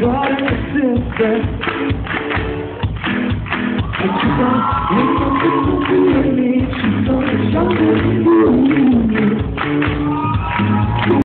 brother and sister. And she said, "Ain't no difference in me. She's